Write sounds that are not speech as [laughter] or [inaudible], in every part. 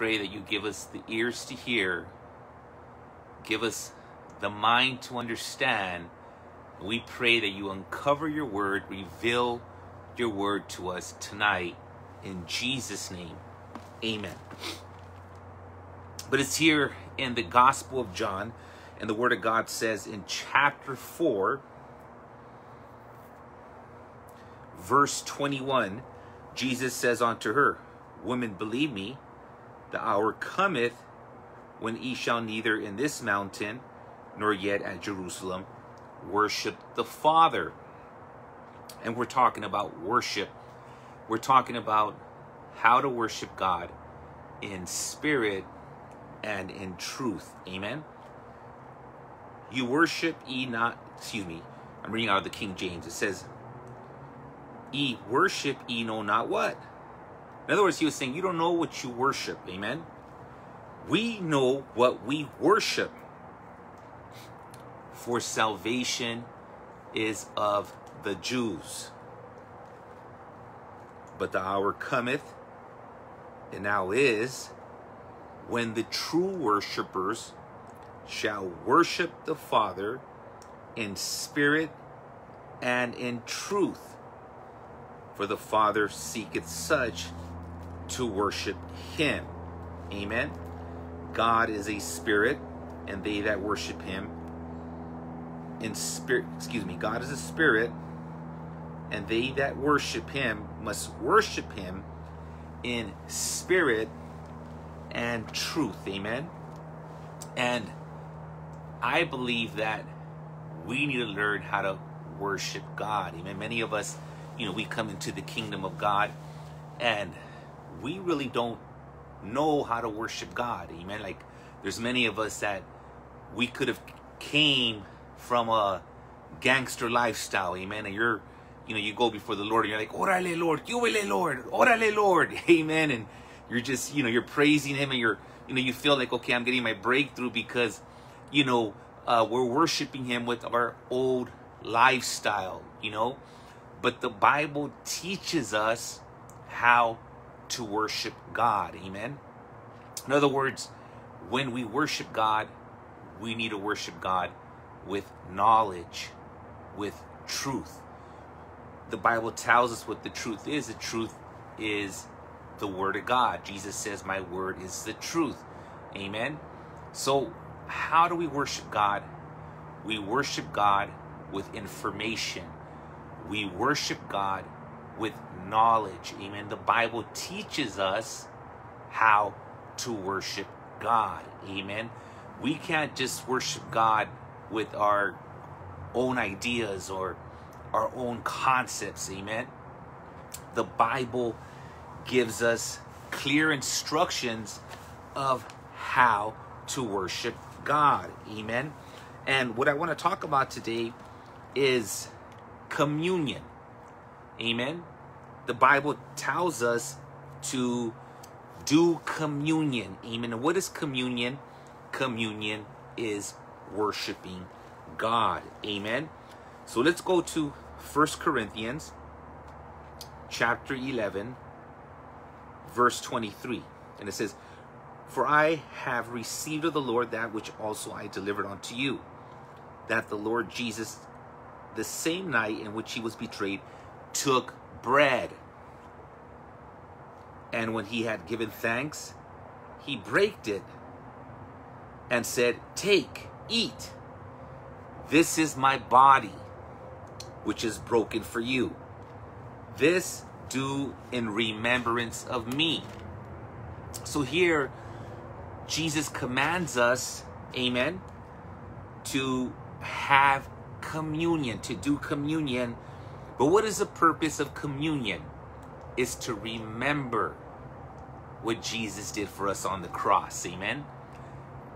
pray that you give us the ears to hear, give us the mind to understand. We pray that you uncover your word, reveal your word to us tonight. In Jesus' name, amen. But it's here in the Gospel of John, and the Word of God says in chapter 4, verse 21, Jesus says unto her, Woman, believe me, the hour cometh when ye shall neither in this mountain nor yet at Jerusalem worship the Father. And we're talking about worship. We're talking about how to worship God in spirit and in truth. Amen. You worship ye not, excuse me, I'm reading out of the King James. It says, Ye worship ye know not what. In other words, he was saying, You don't know what you worship. Amen. We know what we worship. For salvation is of the Jews. But the hour cometh, and now is, when the true worshippers shall worship the Father in spirit and in truth. For the Father seeketh such to worship him. Amen. God is a spirit, and they that worship him in spirit, excuse me, God is a spirit, and they that worship him must worship him in spirit and truth. Amen. And I believe that we need to learn how to worship God. Amen. Many of us, you know, we come into the kingdom of God and we really don't know how to worship God. Amen. Like there's many of us that we could have came from a gangster lifestyle. Amen. And you're, you know, you go before the Lord and you're like, Orale Lord, Yubile Lord, Orale Lord. [laughs] Amen. And you're just, you know, you're praising him and you're, you know, you feel like, okay, I'm getting my breakthrough because, you know, uh, we're worshiping him with our old lifestyle, you know. But the Bible teaches us how to worship God. Amen. In other words, when we worship God, we need to worship God with knowledge, with truth. The Bible tells us what the truth is. The truth is the Word of God. Jesus says, My Word is the truth. Amen. So, how do we worship God? We worship God with information. We worship God with knowledge. Amen. The Bible teaches us how to worship God. Amen. We can't just worship God with our own ideas or our own concepts. Amen. The Bible gives us clear instructions of how to worship God. Amen. And what I want to talk about today is communion. Amen. The Bible tells us to do communion. Amen. And what is communion? Communion is worshiping God. Amen. So let's go to First Corinthians chapter 11 verse 23. And it says, For I have received of the Lord that which also I delivered unto you, that the Lord Jesus, the same night in which he was betrayed, took bread. And when he had given thanks, he braked it and said, Take, eat. This is my body, which is broken for you. This do in remembrance of me. So here, Jesus commands us, amen, to have communion, to do communion. But what is the purpose of communion? Is to remember what Jesus did for us on the cross, amen?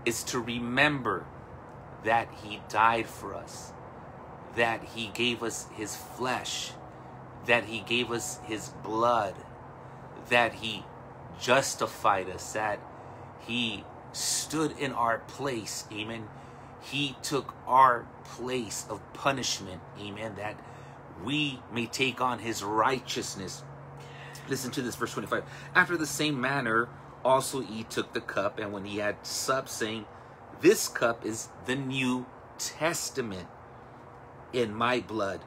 Is to remember that he died for us, that he gave us his flesh, that he gave us his blood, that he justified us, that he stood in our place. Amen. He took our place of punishment. Amen. That we may take on his righteousness. Listen to this, verse 25. After the same manner, also he took the cup, and when he had supped, saying, This cup is the New Testament in my blood.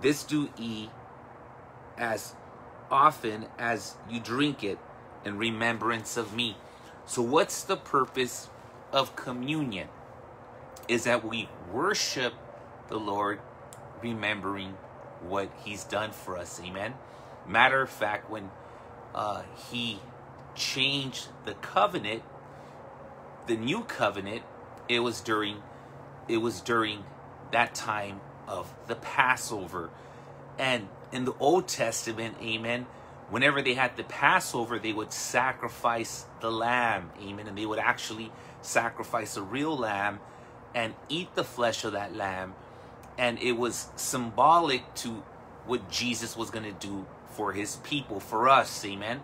This do ye as often as you drink it in remembrance of me. So, what's the purpose of communion? Is that we worship the Lord, remembering what He's done for us. Amen. Matter of fact, when uh, He changed the covenant, the new covenant, it was during it was during that time of the Passover. And in the Old Testament, amen, whenever they had the Passover, they would sacrifice the lamb, amen, and they would actually sacrifice a real lamb and eat the flesh of that lamb. And it was symbolic to what Jesus was going to do for his people, for us, amen.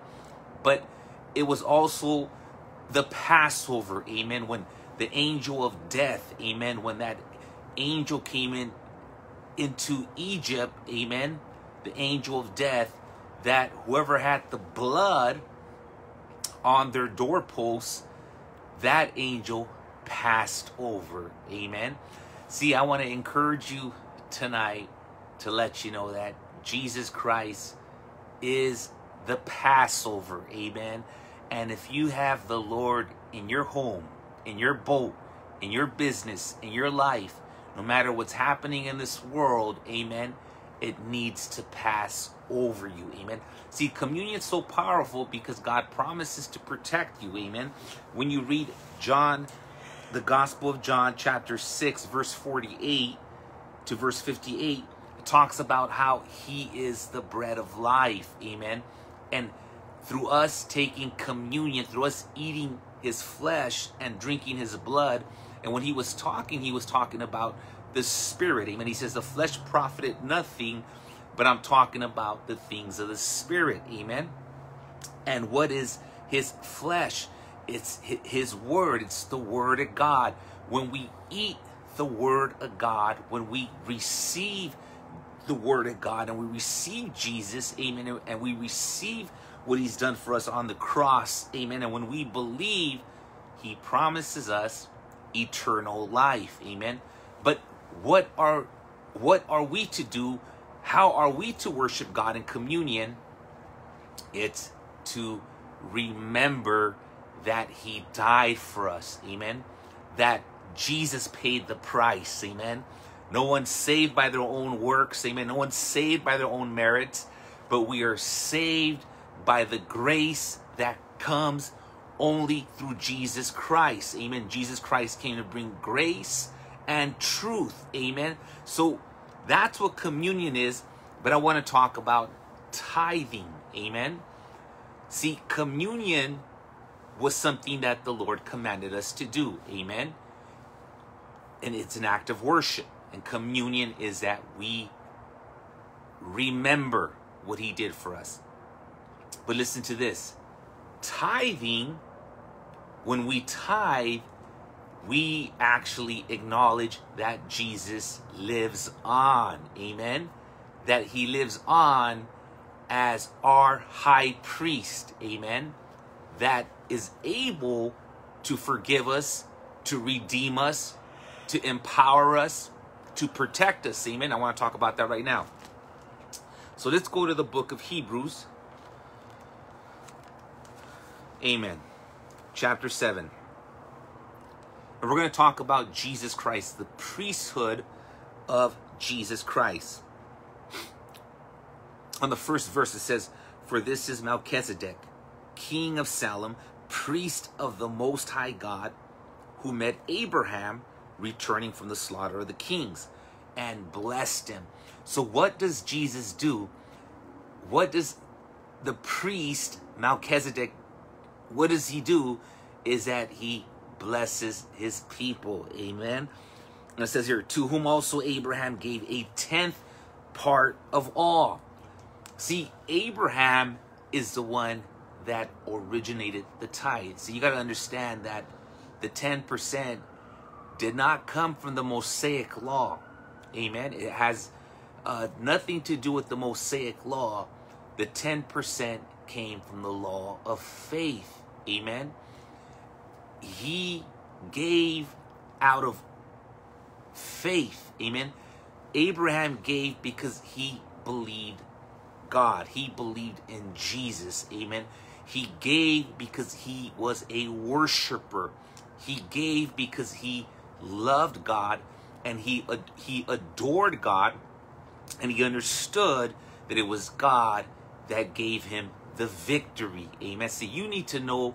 But it was also the Passover, amen, when the angel of death, amen, when that angel came in into Egypt, amen, the angel of death, that whoever had the blood on their doorposts, that angel passed over, amen. See, I want to encourage you tonight to let you know that Jesus Christ is the Passover, amen. And if you have the Lord in your home, in your boat, in your business, in your life, no matter what's happening in this world, amen, it needs to pass over you, amen. See, communion is so powerful because God promises to protect you, amen. When you read John, the Gospel of John, chapter 6, verse 48 to verse 58, it talks about how He is the bread of life, amen. And through us taking communion, through us eating his flesh and drinking his blood. And when he was talking, he was talking about the spirit. Amen. He says, The flesh profited nothing, but I'm talking about the things of the spirit. Amen. And what is his flesh? It's his word, it's the word of God. When we eat the word of God, when we receive the word of God and we receive Jesus, amen, and we receive what he's done for us on the cross. Amen. And when we believe, he promises us eternal life. Amen. But what are what are we to do? How are we to worship God in communion? It's to remember that he died for us. Amen. That Jesus paid the price. Amen. No one's saved by their own works. Amen. No one's saved by their own merits, but we are saved by the grace that comes only through Jesus Christ. Amen. Jesus Christ came to bring grace and truth. Amen. So that's what communion is. But I want to talk about tithing. Amen. See, communion was something that the Lord commanded us to do. Amen. And it's an act of worship. And communion is that we remember what He did for us. But listen to this tithing, when we tithe, we actually acknowledge that Jesus lives on. Amen. That he lives on as our high priest. Amen. That is able to forgive us, to redeem us, to empower us, to protect us. Amen. I want to talk about that right now. So let's go to the book of Hebrews. Amen. Chapter 7. And we're going to talk about Jesus Christ, the priesthood of Jesus Christ. On the first verse, it says, For this is Melchizedek, king of Salem, priest of the Most High God, who met Abraham returning from the slaughter of the kings and blessed him. So, what does Jesus do? What does the priest Melchizedek what does he do? Is that he blesses his people. Amen. And it says here, to whom also Abraham gave a tenth part of all. See, Abraham is the one that originated the tithe. So you got to understand that the 10% did not come from the Mosaic law. Amen. It has uh, nothing to do with the Mosaic law. The 10% came from the law of faith. Amen. He gave out of faith. Amen. Abraham gave because he believed God. He believed in Jesus. Amen. He gave because he was a worshiper. He gave because he loved God and he he adored God and he understood that it was God that gave him the victory. Amen. See, you need to know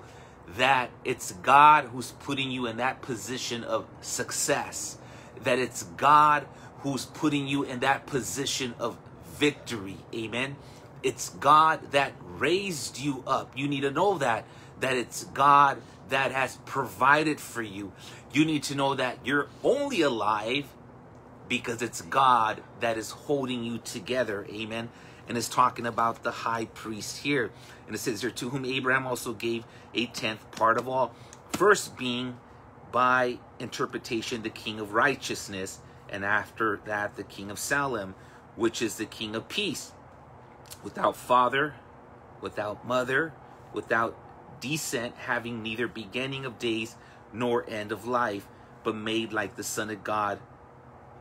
that it's God who's putting you in that position of success. That it's God who's putting you in that position of victory. Amen. It's God that raised you up. You need to know that that it's God that has provided for you. You need to know that you're only alive because it's God that is holding you together. Amen. And it's talking about the high priest here. And it says here, to whom Abraham also gave a tenth part of all. First being by interpretation the king of righteousness, and after that the king of Salem, which is the king of peace. Without father, without mother, without descent, having neither beginning of days nor end of life, but made like the Son of God,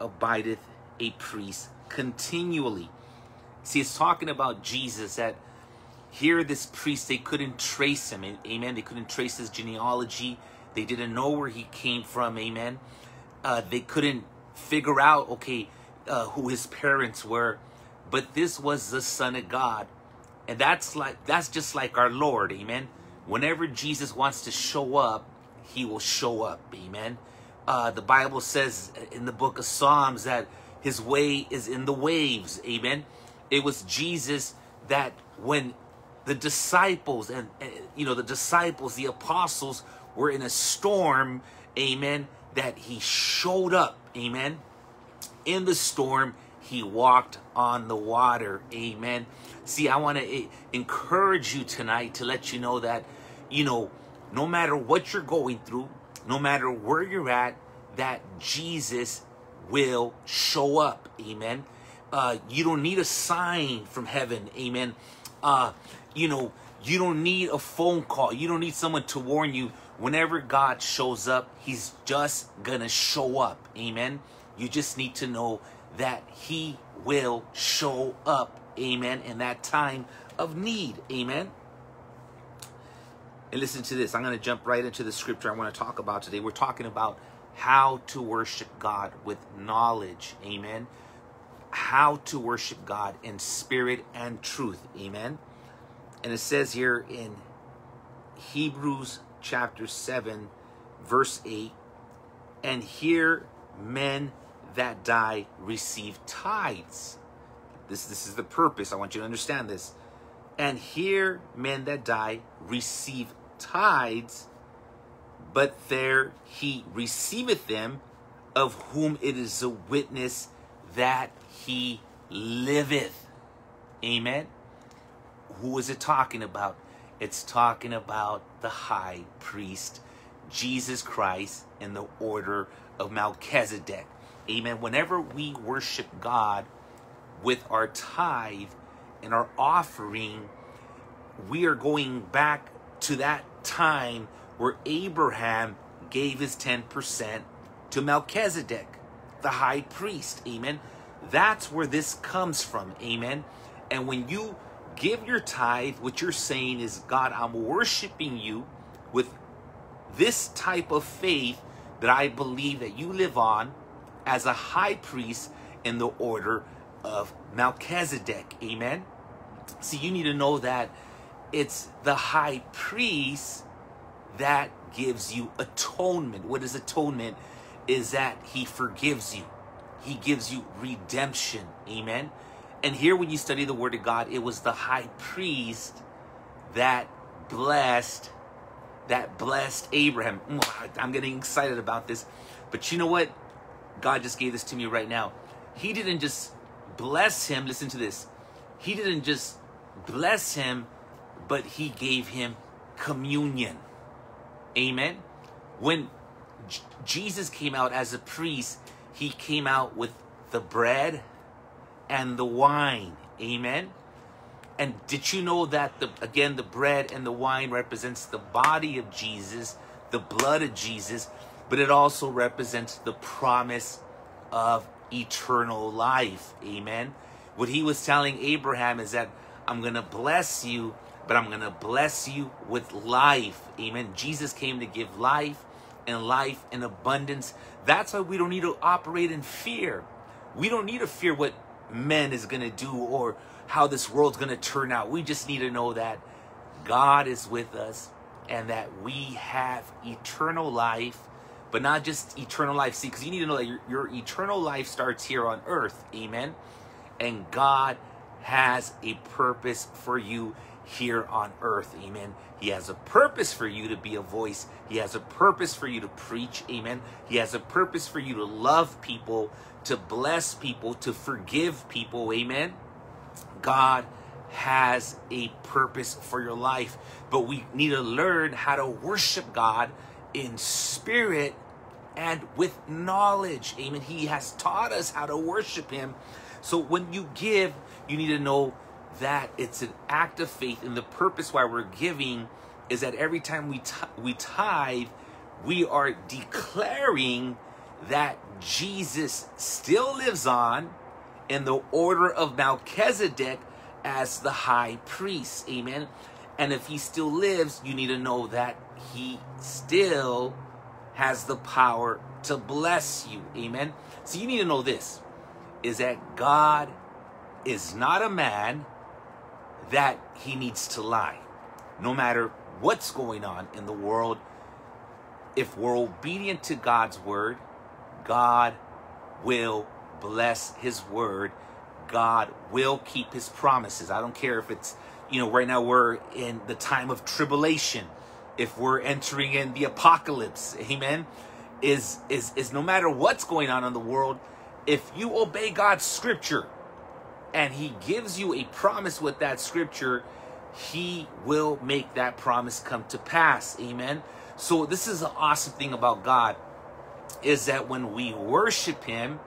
abideth a priest continually. See, it's talking about Jesus that here, this priest, they couldn't trace him. Amen. They couldn't trace his genealogy. They didn't know where he came from. Amen. Uh, they couldn't figure out, okay, uh, who his parents were. But this was the Son of God. And that's like that's just like our Lord, amen. Whenever Jesus wants to show up, he will show up, amen. Uh, the Bible says in the book of Psalms that his way is in the waves, amen. It was Jesus that when the disciples and, and you know the disciples, the apostles were in a storm, amen, that he showed up, amen. In the storm, he walked on the water, amen. See, I want to eh, encourage you tonight to let you know that, you know, no matter what you're going through, no matter where you're at, that Jesus will show up. Amen. Uh, you don't need a sign from heaven. Amen. Uh, you know, you don't need a phone call. You don't need someone to warn you. Whenever God shows up, He's just gonna show up. Amen. You just need to know that He will show up amen, in that time of need, amen. And listen to this. I'm going to jump right into the scripture I want to talk about today. We're talking about how to worship God with knowledge, amen. How to worship God in spirit and truth, amen. And it says here in Hebrews chapter 7, verse 8, and here men that die receive tithes this, this is the purpose. I want you to understand this. And here men that die receive tithes, but there he receiveth them, of whom it is a witness that he liveth. Amen. Who is it talking about? It's talking about the high priest, Jesus Christ, in the order of Melchizedek. Amen. Whenever we worship God, with our tithe and our offering, we are going back to that time where Abraham gave his 10% to Melchizedek, the high priest. Amen. That's where this comes from. Amen. And when you give your tithe, what you're saying is, God, I'm worshiping you with this type of faith that I believe that you live on as a high priest in the order of Melchizedek. Amen. See, you need to know that it's the high priest that gives you atonement. What is atonement? Is that he forgives you. He gives you redemption. Amen. And here when you study the word of God, it was the high priest that blessed that blessed Abraham. Mm, I'm getting excited about this. But you know what? God just gave this to me right now. He didn't just bless him, listen to this. He didn't just bless him, but he gave him communion. Amen. When J- Jesus came out as a priest, he came out with the bread and the wine. Amen. And did you know that the again the bread and the wine represents the body of Jesus, the blood of Jesus, but it also represents the promise of eternal life. Amen. What he was telling Abraham is that I'm going to bless you, but I'm going to bless you with life. Amen. Jesus came to give life and life in abundance. That's why we don't need to operate in fear. We don't need to fear what men is going to do or how this world's going to turn out. We just need to know that God is with us and that we have eternal life, but not just eternal life. See, because you need to know that your, your eternal life starts here on earth. Amen. And God has a purpose for you here on earth. Amen. He has a purpose for you to be a voice. He has a purpose for you to preach. Amen. He has a purpose for you to love people, to bless people, to forgive people. Amen. God has a purpose for your life, but we need to learn how to worship God in spirit and with knowledge. Amen. He has taught us how to worship Him. So when you give, you need to know that it's an act of faith, and the purpose why we're giving is that every time we we tithe, we are declaring that Jesus still lives on in the order of Melchizedek as the high priest. Amen. And if he still lives, you need to know that he still has the power to bless you. Amen. So you need to know this is that God is not a man that he needs to lie. No matter what's going on in the world, if we're obedient to God's word, God will bless his word. God will keep his promises. I don't care if it's, you know, right now we're in the time of tribulation, if we're entering in the apocalypse, amen. Is is is no matter what's going on in the world, if you obey God's scripture and he gives you a promise with that scripture, he will make that promise come to pass. Amen. So this is an awesome thing about God is that when we worship him,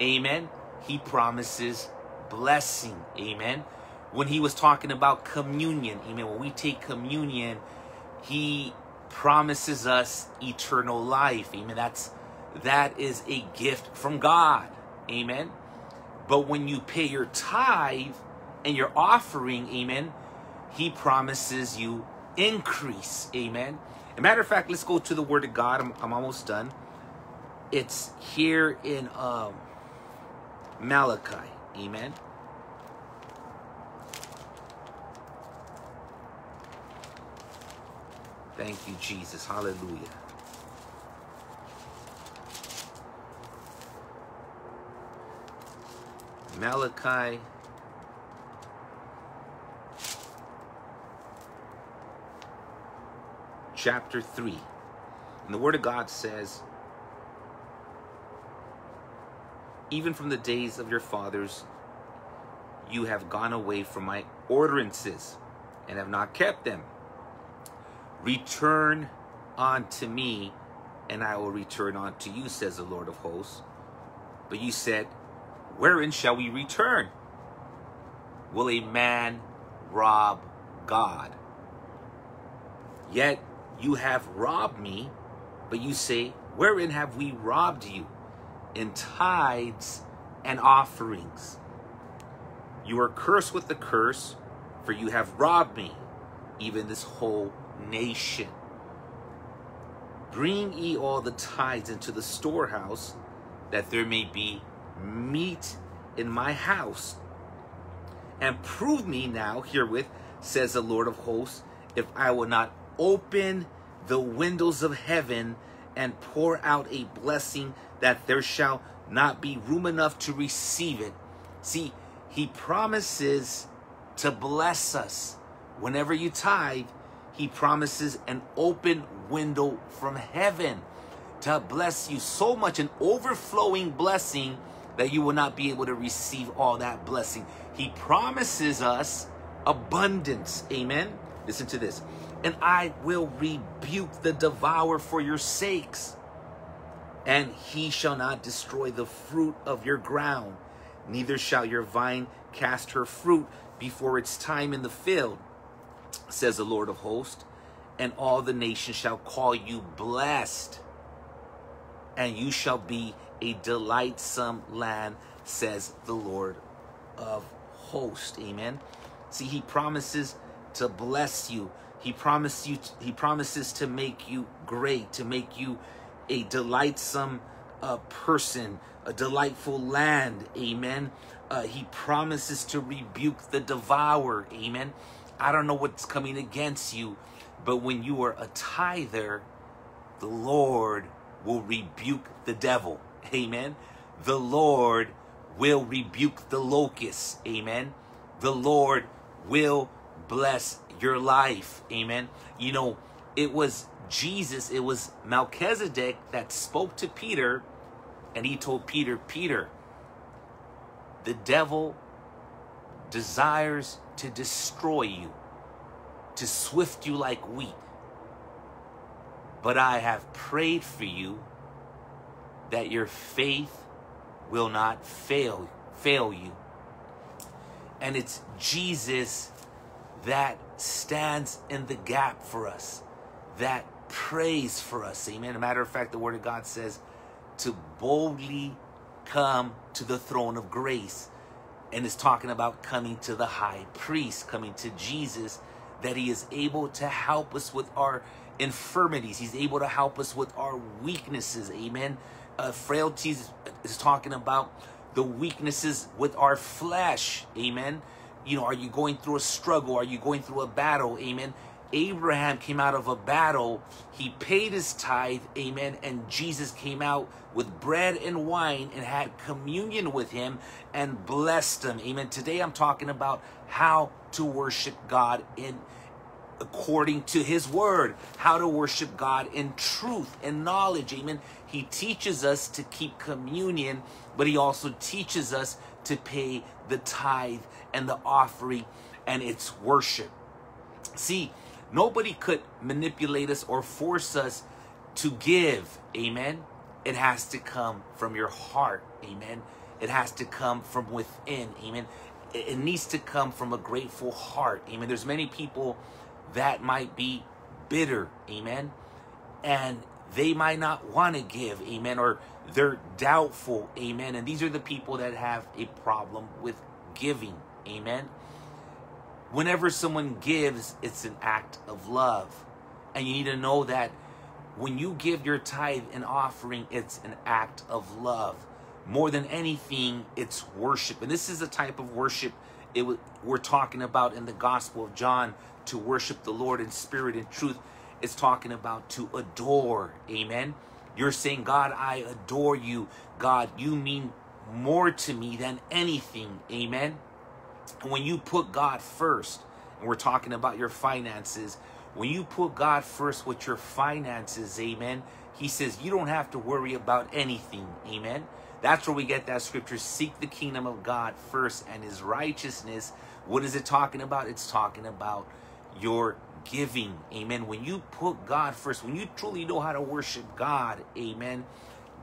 amen, he promises blessing. Amen. When he was talking about communion, amen, when we take communion, he promises us eternal life. Amen. That's that is a gift from God. Amen. But when you pay your tithe and your offering, amen, he promises you increase. Amen. As a matter of fact, let's go to the word of God. I'm, I'm almost done. It's here in um, Malachi. Amen. Thank you, Jesus. Hallelujah. Malachi chapter 3. And the Word of God says, Even from the days of your fathers, you have gone away from my ordinances and have not kept them. Return unto me, and I will return unto you, says the Lord of hosts. But you said, Wherein shall we return? Will a man rob God? Yet you have robbed me, but you say, Wherein have we robbed you? In tithes and offerings. You are cursed with the curse, for you have robbed me, even this whole nation. Bring ye all the tithes into the storehouse, that there may be meat in my house. And prove me now herewith, says the Lord of hosts, if I will not open the windows of heaven and pour out a blessing that there shall not be room enough to receive it. See, he promises to bless us. Whenever you tithe, he promises an open window from heaven to bless you so much, an overflowing blessing that you will not be able to receive all that blessing. He promises us abundance. Amen. Listen to this. And I will rebuke the devourer for your sakes. And he shall not destroy the fruit of your ground, neither shall your vine cast her fruit before its time in the field, says the Lord of hosts, and all the nations shall call you blessed, and you shall be a delightsome land, says the Lord of hosts. Amen. See, he promises to bless you. He promises you he promises to make you great, to make you a delightsome uh, person, a delightful land. Amen. Uh, he promises to rebuke the devourer. Amen. I don't know what's coming against you, but when you are a tither, the Lord will rebuke the devil. Amen. The Lord will rebuke the locusts. Amen. The Lord will bless your life. Amen. You know, it was Jesus, it was Melchizedek that spoke to Peter, and he told Peter, Peter, the devil desires to destroy you, to swift you like wheat. But I have prayed for you that your faith will not fail fail you. And it's Jesus that stands in the gap for us, that prays for us. Amen. A matter of fact, the Word of God says to boldly come to the throne of grace. And it's talking about coming to the high priest, coming to Jesus, that he is able to help us with our infirmities. He's able to help us with our weaknesses. Amen. Uh, frailties is talking about the weaknesses with our flesh. Amen. You know, are you going through a struggle? Are you going through a battle? Amen. Abraham came out of a battle. He paid his tithe. Amen. And Jesus came out with bread and wine and had communion with him and blessed him. Amen. Today I'm talking about how to worship God in according to his word, how to worship God in truth and knowledge. Amen. He teaches us to keep communion, but he also teaches us to pay the tithe and the offering and its worship. See, nobody could manipulate us or force us to give. Amen. It has to come from your heart. Amen. It has to come from within. Amen. It needs to come from a grateful heart. Amen. There's many people that might be bitter. Amen. And they might not want to give. Amen. Or they're doubtful. Amen. And these are the people that have a problem with giving. Amen. Whenever someone gives, it's an act of love. And you need to know that when you give your tithe and offering, it's an act of love. More than anything, it's worship. And this is the type of worship it we're talking about in the Gospel of John to worship the Lord in spirit and truth. It's talking about to adore. Amen. You're saying, God, I adore you. God, you mean more to me than anything. Amen. And when you put God first, and we're talking about your finances, when you put God first with your finances, amen, he says you don't have to worry about anything. Amen. That's where we get that scripture seek the kingdom of God first and his righteousness. What is it talking about? It's talking about your giving. Amen. When you put God first, when you truly know how to worship God, amen,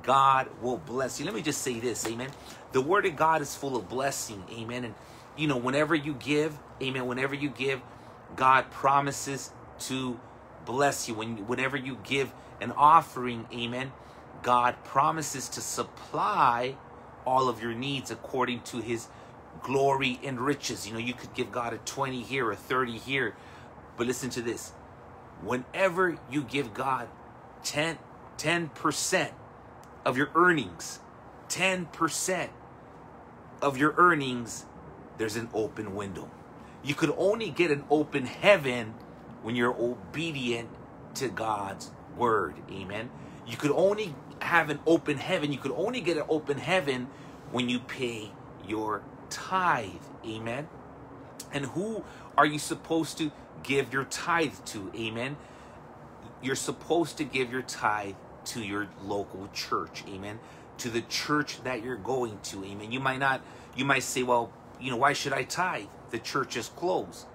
God will bless you. Let me just say this, amen. The word of God is full of blessing, amen. And you know, whenever you give, amen, whenever you give, God promises to bless you. When whenever you give an offering, amen, God promises to supply all of your needs according to his glory and riches. You know, you could give God a 20 here, a 30 here. But listen to this. Whenever you give God 10 10% of your earnings, 10% of your earnings there's an open window. You could only get an open heaven when you're obedient to God's word. Amen. You could only have an open heaven. You could only get an open heaven when you pay your tithe. Amen. And who are you supposed to give your tithe to? Amen. You're supposed to give your tithe to your local church. Amen. To the church that you're going to. Amen. You might not, you might say, well, you know, why should I tithe? The church is closed.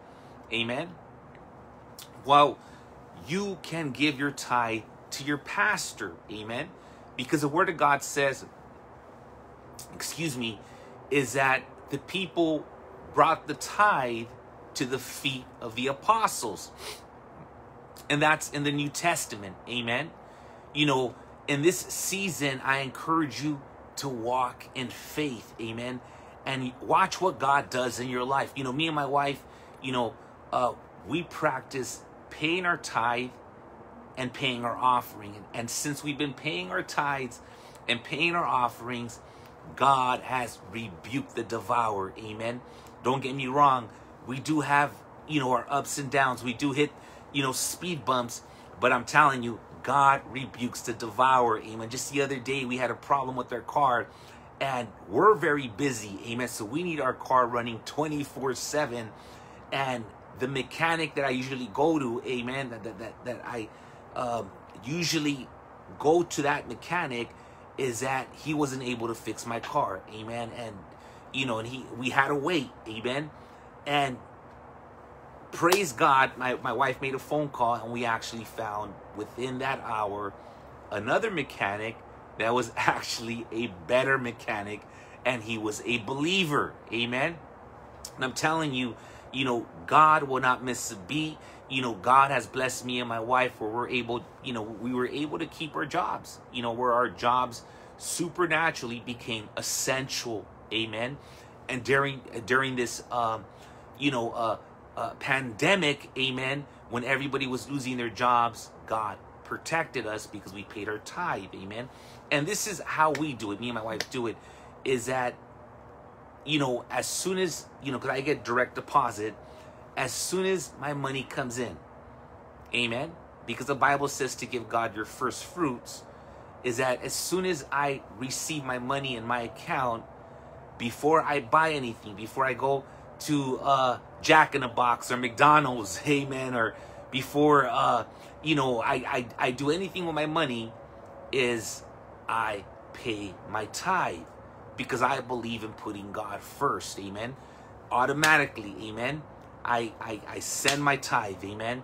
Amen. Well, you can give your tithe to your pastor. Amen. Because the word of God says, excuse me, is that the people brought the tithe to the feet of the apostles. And that's in the New Testament. Amen. You know, in this season, I encourage you to walk in faith. Amen. And watch what God does in your life. You know, me and my wife, you know, uh, we practice paying our tithe and paying our offering. And, since we've been paying our tithes and paying our offerings, God has rebuked the devourer. Amen. Don't get me wrong. We do have, you know, our ups and downs. We do hit, you know, speed bumps. But I'm telling you, God rebukes the devourer. Amen. Just the other day, we had a problem with our car and we're very busy. Amen. So we need our car running 24 7. And the mechanic that I usually go to, amen, that, that, that, that I um, usually go to that mechanic is that he wasn't able to fix my car. Amen. And, you know, and he, we had to wait. Amen. And praise God, my, my wife made a phone call and we actually found within that hour another mechanic that was [laughs] actually a better mechanic and he was a believer. Amen. And I'm telling you, you know, God will not miss a beat. You know, God has blessed me and my wife where we're able, you know, we were able to keep our jobs, you know, where our jobs supernaturally became essential. Amen. And during during this um, you know, uh, uh pandemic, amen, when everybody was losing their jobs, God protected us because we paid our tithe, amen. And this is how we do it, me and my wife do it, is that you know, as soon as, you know, because I get direct deposit, as soon as my money comes in, amen, because the Bible says to give God your first fruits, is that as soon as I receive my money in my account, before I buy anything, before I go to uh, Jack in a Box or McDonald's, [laughs] amen, or before, uh, you know, I, I, I do anything with my money, is I pay my tithe because I believe in putting God first. Amen. Automatically, amen. I, I, I send my tithe, amen.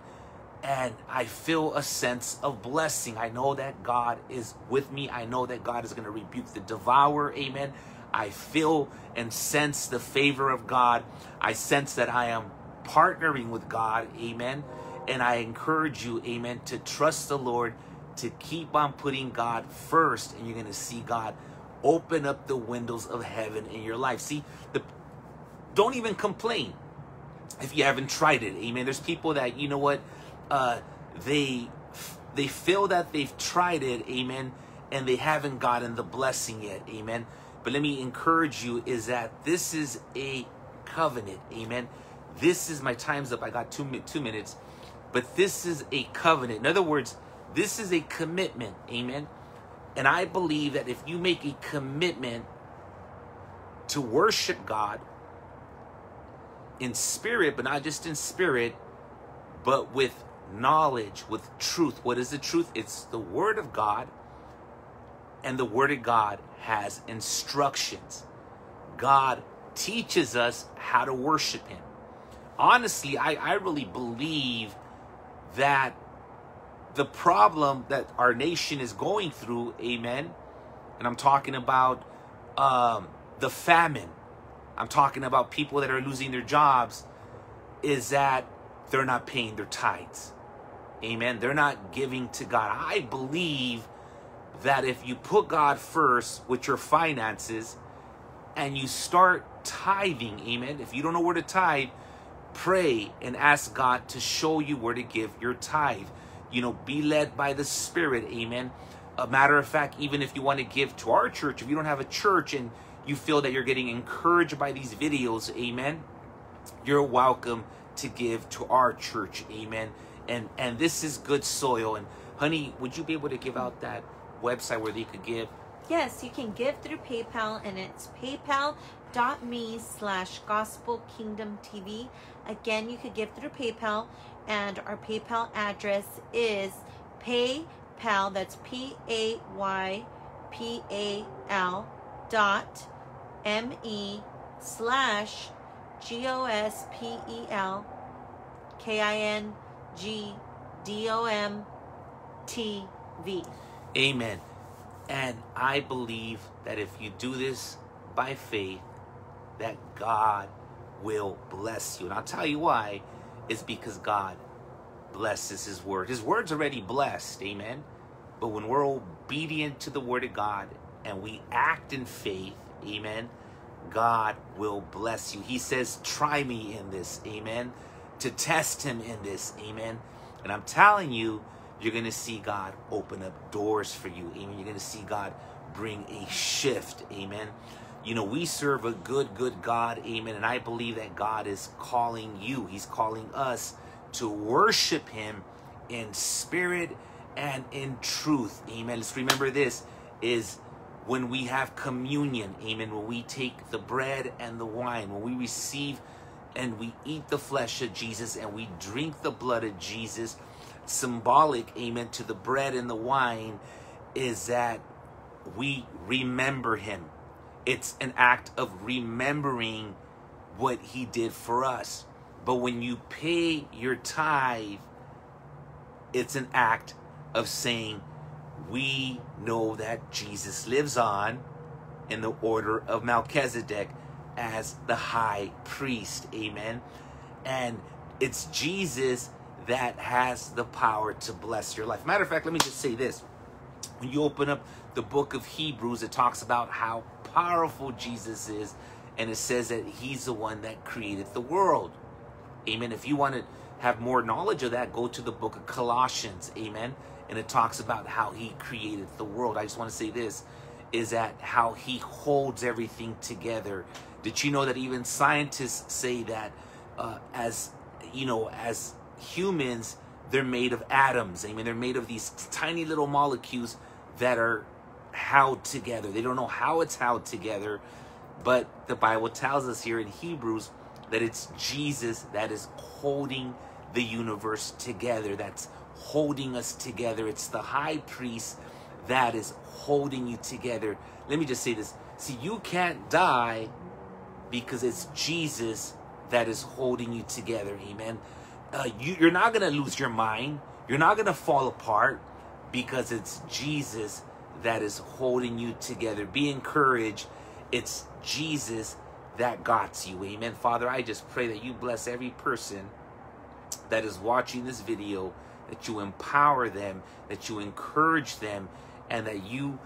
And I feel a sense of blessing. I know that God is with me. I know that God is going to rebuke the devourer, amen. I feel and sense the favor of God. I sense that I am partnering with God, amen. And I encourage you, amen, to trust the Lord, to keep on putting God first, and you're going to see God open up the windows of heaven in your life. See, the, don't even complain if you haven't tried it. Amen. There's people that you know what uh, they they feel that they've tried it. Amen. And they haven't gotten the blessing yet. Amen. But let me encourage you is that this is a covenant. Amen. This is my time's up. I got two two minutes, but this is a covenant. In other words, this is a commitment. Amen. And I believe that if you make a commitment to worship God in spirit, but not just in spirit, but with knowledge, with truth. What is the truth? It's the Word of God, and the Word of God has instructions. God teaches us how to worship Him. Honestly, I, I really believe that the problem that our nation is going through, amen, and I'm talking about um, the famine, I'm talking about people that are losing their jobs, is that they're not paying their tithes. Amen. They're not giving to God. I believe that if you put God first with your finances and you start tithing, amen. If you don't know where to tithe, pray and ask God to show you where to give your tithe. You know, be led by the Spirit. Amen. A matter of fact, even if you want to give to our church, if you don't have a church and you feel that you're getting encouraged by these videos, amen, you're welcome to give to our church. Amen. And and this is good soil. And honey, would you be able to give out that website where they could give? Yes, you can give through PayPal, and it's paypal.me slash gospel kingdom TV. Again, you could give through PayPal and our PayPal address is PayPal, that's P A Y P A L dot M E slash G O S P E L K I N G D O M T V. Amen. And I believe that if you do this by faith, that God will bless you. And I'll tell you why. It's because God blesses his word. His word's already blessed. Amen. But when we're obedient to the word of God and we act in faith, amen, God will bless you. He says, try me in this, amen, to test him in this, amen. And I'm telling you, you're going to see God open up doors for you, amen. You're going to see God bring a shift, amen. You know, we serve a good, good God, amen. And I believe that God is calling you, He's calling us to worship Him in spirit and in truth. Amen. Let's remember this is when we have communion. Amen. When we take the bread and the wine, when we receive and we eat the flesh of Jesus and we drink the blood of Jesus, symbolic, amen, to the bread and the wine is that we remember him. It's an act of remembering what he did for us. But when you pay your tithe, it's an act of saying, we know that Jesus lives on in the order of Melchizedek as the high priest. Amen. And it's Jesus that has the power to bless your life. Matter of fact, let me just say this. When you open up the book of Hebrews, it talks about how powerful Jesus is, and it says that he's the one that created the world. Amen. If you want to have more knowledge of that, go to the book of Colossians. Amen. And it talks about how he created the world. I just want to say this is that how he holds everything together. Did you know that even scientists say that uh, as you know, as humans, they're made of atoms. I mean, they're made of these tiny little molecules that are held together. They don't know how it's held together, but the Bible tells us here in Hebrews that it's Jesus that is holding the universe together, that's holding us together. It's the high priest that is holding you together. Let me just say this. See, you can't die because it's Jesus that is holding you together. Amen. Uh, you, you're not going to lose your mind. You're not going to fall apart because it's Jesus that is holding you together. Be encouraged. It's Jesus that got you. Amen. Father, I just pray that you bless every person that is watching this video, that you empower them, that you encourage them, and that you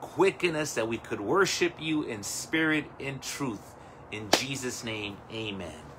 quicken us that we could worship you in spirit and truth. In Jesus' name, amen.